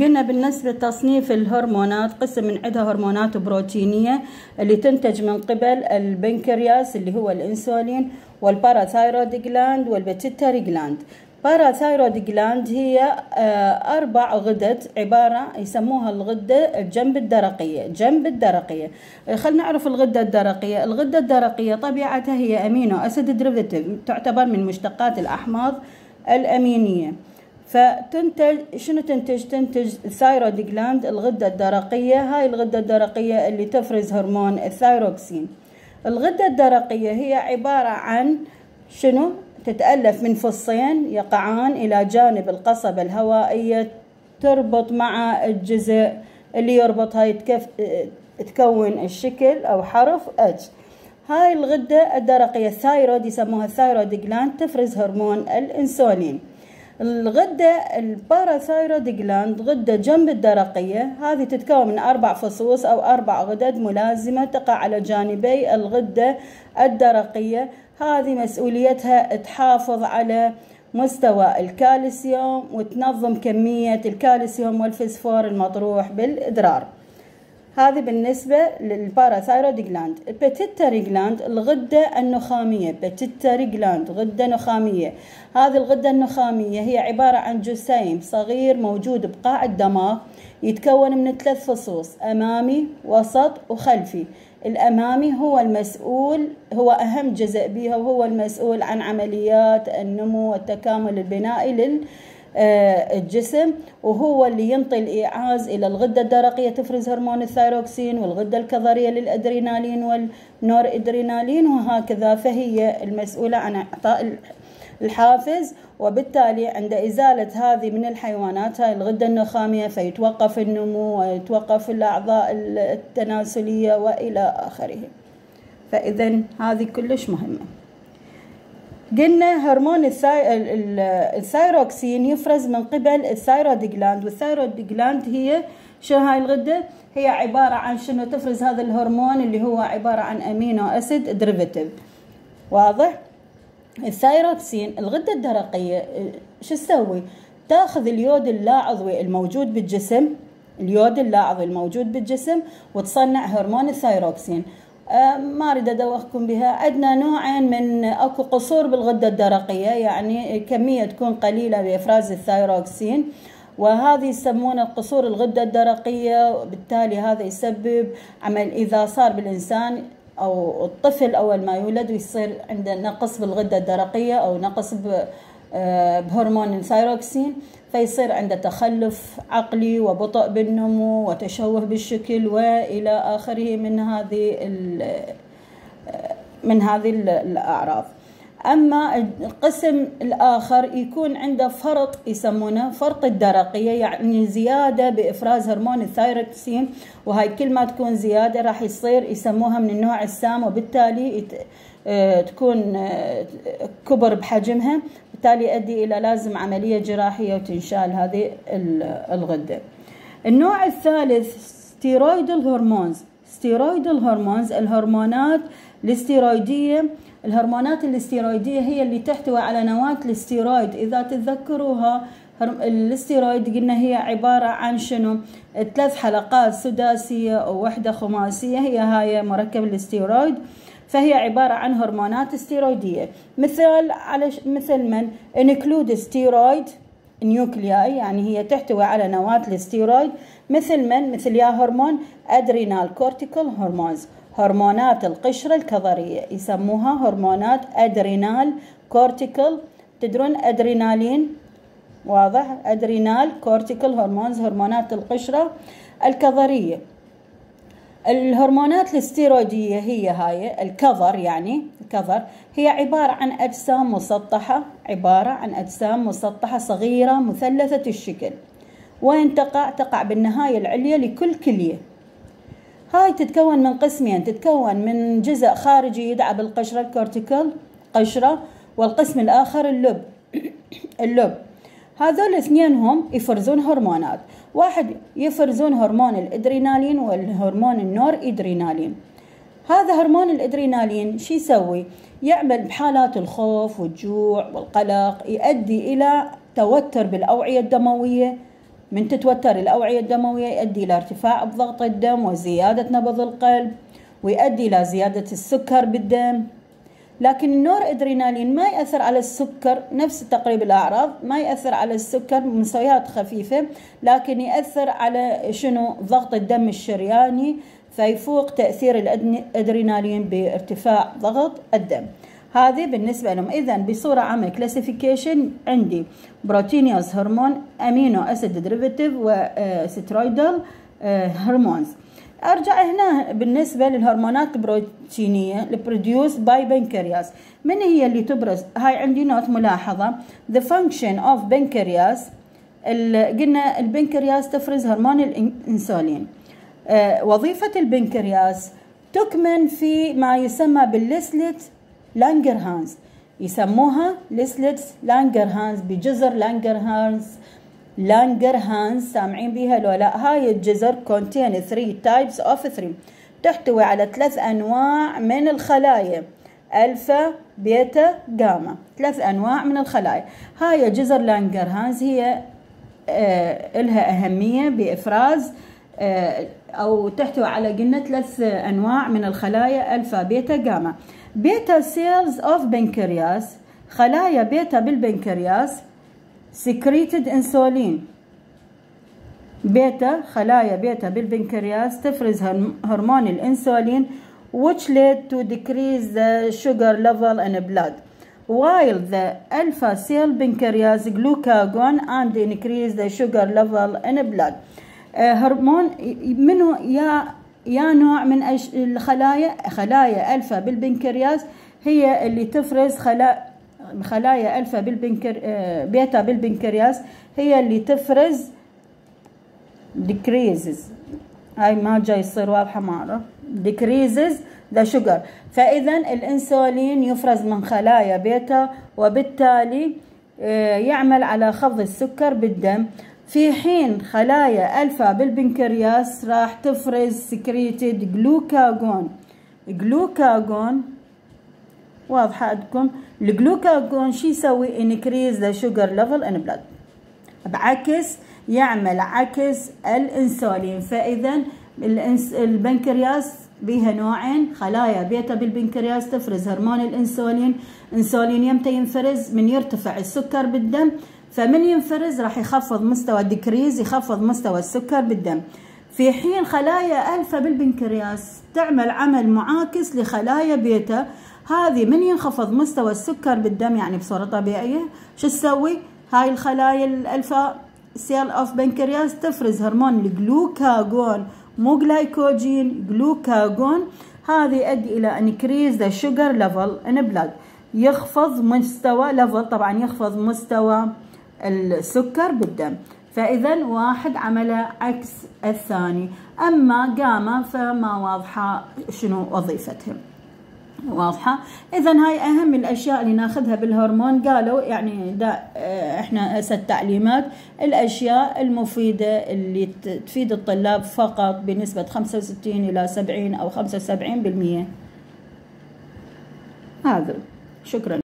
قلنا بالنسبة لتصنيف الهرمونات قسم من عدة هرمونات بروتينية اللي تنتج من قبل البنكرياس اللي هو الإنسولين وال parathyroid gland وال pituitary gland. parathyroid gland هي آه، أربع غدد عبارة يسموها الغدة الجنب الدرقية. جنب الدرقية. خلينا نعرف الغدة الدرقية. الغدة الدرقية طبيعتها هي amino acid derivative تعتبر من مشتقات الأحماض الأمينية. فتنتج شنو تنتج؟ تنتج ال thyroid gland الغدة الدرقية. هاي الغدة الدرقية اللي تفرز هرمون الثايروكسين. الغدة الدرقية هي عبارة عن شنو؟ تتألف من فصين يقعان إلى جانب القصبة الهوائية تربط مع الجزء اللي يربطها يتكف تكون الشكل أو حرف H هاي الغدة الدرقية ال thyroid يسموها ال thyroid gland تفرز هرمون الإنسولين. الغدة ال parathyroid gland غدة جنب الدرقية. هذه تتكون من أربع فصوص أو أربع غدد ملازمة تقع على جانبي الغدة الدرقية. هذه مسؤوليتها تحافظ على مستوى الكالسيوم وتنظم كمية الكالسيوم والفسفور المطروح بالإدرار. هذه بالنسبة لل parathyroid gland. ال pituitary gland الغدة النخامية. pituitary gland غدة نخامية. هذه الغدة النخامية هي عبارة عن جسيم صغير موجود بقاع الدماغ يتكون من ثلاث فصوص أمامي وسط وخلفي. الأمامي هو المسؤول هو أهم جزء بها وهو المسؤول عن عمليات النمو والتكامل البنائي لل الجسم وهو اللي ينطي الإيعاز إلى الغدة الدرقية تفرز هرمون الثايروكسين والغدة الكظرية للأدرينالين والنور إدرينالين وهكذا. فهي المسؤولة عن إعطاء الحافز وبالتالي عند إزالة هذه من الحيوانات هاي الغدة النخامية فيتوقف النمو ويتوقف الأعضاء التناسلية وإلى آخره. فإذا هذه كلش مهمة. قلنا هرمون الثايروكسين يفرز من قبل ال thyroid gland وال thyroid gland هي شنو هاي الغدة؟ هي عبارة عن شنو؟ تفرز هذا الهرمون اللي هو عبارة عن amino acid derivative واضح؟ الثايروكسين الغدة الدرقية شو تسوي؟ تاخذ اليود اللا عضوي الموجود بالجسم اليود اللا عضوي الموجود بالجسم وتصنع هرمون الثايروكسين ما أريد أدوخكم بها. عندنا نوعين من أكو قصور بالغدة الدرقية يعني كمية تكون قليلة بإفراز الثايروكسين وهذه يسمونه قصور الغدة الدرقية. وبالتالي هذا يسبب عمل إذا صار بالإنسان أو الطفل أول ما يولد ويصير عنده نقص بالغدة الدرقية أو نقص آه، بهرمون الثايروكسين فيصير عنده تخلف عقلي وبطء بالنمو وتشوه بالشكل وإلى آخره من هذه من هذه الأعراض. أما القسم الآخر يكون عنده فرط يسمونه فرط الدرقية يعني زيادة بإفراز هرمون الثايروكسين وهاي كل ما تكون زيادة راح يصير يسموها من النوع السام وبالتالي آه، تكون آه، كبر بحجمها. بالتالي يؤدي إلى لازم عملية جراحية وتنشال هذه الغدة. النوع الثالث steroidal hormones steroidal hormones الهرمونات الاستيرويدية الهرمونات الاستيرويدية هي اللي تحتوي على نواة الاستيرويد. إذا تتذكروها الاستيرويد قلنا هي عبارة عن شنو؟ ثلاث حلقات سداسية أو وحدة خماسية هي هاي مركب الاستيرويد. فهي عبارة عن هرمونات استيرويدية مثال على مثل من؟ include steroid nuclei يعني هي تحتوي على نواة الاستيرويد مثل من؟ مثل يا هرمون adrenal cortical hormones هرمونات القشرة الكظرية يسموها هرمونات adrenal cortical تدرون ادرينالين واضح؟ adrenal cortical hormones هرمونات القشرة الكظرية. الهرمونات الاستيرويدية هي هاي الكظر يعني الكظر هي عبارة عن أجسام مسطحة عبارة عن أجسام مسطحة صغيرة مثلثة الشكل. وين تقع؟ تقع بالنهاية العليا لكل كلية. هاي تتكون من قسمين تتكون من جزء خارجي يدعى بالقشرة ال cortical قشرة والقسم الآخر اللب. اللب. هذول الاثنين هم يفرزون هرمونات. واحد يفرزون هرمون الإدرينالين والهرمون النور ادرينالين هذا هرمون الإدرينالين شو يسوي؟ يعمل بحالات الخوف والجوع والقلق يؤدي إلى توتر بالأوعية الدموية. من تتوتر الأوعية الدموية يؤدي إلى ارتفاع بضغط الدم وزيادة نبض القلب ويؤدي إلى زيادة السكر بالدم. لكن النور إدرينالين ما يأثر على السكر نفس تقريب الأعراض ما يأثر على السكر بمستويات خفيفة لكن يأثر على شنو؟ ضغط الدم الشرياني فيفوق تأثير الأدرينالين بارتفاع ضغط الدم. هذه بالنسبة لهم. إذا بصورة عامة classification عندي proteinous hormone amino acid derivative و steroidal hormones. أرجع هنا بالنسبة للهرمونات البروتينية ال produced by pancreas من هي اللي تبرز؟ هاي عندي note ملاحظة. The function of pancreas قلنا البنكرياس تفرز هرمون الإنسولين. آه وظيفة البنكرياس تكمن في ما يسمى بال islet لانجرهانز. يسموها islet لانجرهانز بجزر لانجرهانز لانجر هانز سامعين بيها لو لا هاي الجزر contain 3 types of 3 تحتوي على ثلاث أنواع من الخلايا. ألفا بيتا جاما. ثلاث أنواع من الخلايا. هاي جزر لانجر هانز هي آه لها أهمية بإفراز آه أو تحتوي على قلنا ثلاث أنواع من الخلايا ألفا بيتا جاما. beta cells of pancreas خلايا بيتا بالبنكرياس secreted انسولين بيتا خلايا بيتا بالبنكرياس تفرز هرمون الانسولين which led to decrease the sugar level in blood while the alpha cell pancreas glucagon and increase the sugar level in blood هرمون منه يا يا نوع من الخلايا خلايا الفا بالبنكرياس هي اللي تفرز خلايا خلايا ألفا بالبنكر بيتا بالبنكرياس هي اللي تفرز decreases. هاي ما جاي يصير واضحة مره decreases the sugar. فاذا الإنسولين يفرز من خلايا بيتا وبالتالي يعمل على خفض السكر بالدم. في حين خلايا ألفا بالبنكرياس راح تفرز secreted glucagon جلوكاجون واضحة عندكم. الجلوكاجون شو يسوي increase the sugar level in blood بعكس يعمل عكس الإنسولين. فإذا البنكرياس بيها نوعين خلايا بيتا بالبنكرياس تفرز هرمون الإنسولين. إنسولين يمتى ينفرز؟ من يرتفع السكر بالدم. فمن ينفرز؟ راح يخفض مستوى decrease يخفض مستوى السكر بالدم. في حين خلايا ألفا بالبنكرياس تعمل عمل معاكس لخلايا بيتا هذه من ينخفض مستوى السكر بالدم؟ يعني بصورة طبيعية شو تسوي؟ هاي الخلايا ال alpha cell of pancreas تفرز هرمون الجلوكاجون مو جلايكوجين جلوكاجون هذا يؤدي إلى increase the sugar level in blood يخفض مستوى level طبعا يخفض مستوى السكر بالدم. فإذا واحد عمل عكس الثاني. أما جاما فما واضحة شنو وظيفتهم. واضحة. إذا هاي أهم الأشياء اللي ناخذها بالهرمون. قالوا يعني دا إحنا هسه التعليمات الأشياء المفيدة اللي تفيد الطلاب فقط بنسبة 65 إلى 70 أو 75% هذا. شكرا.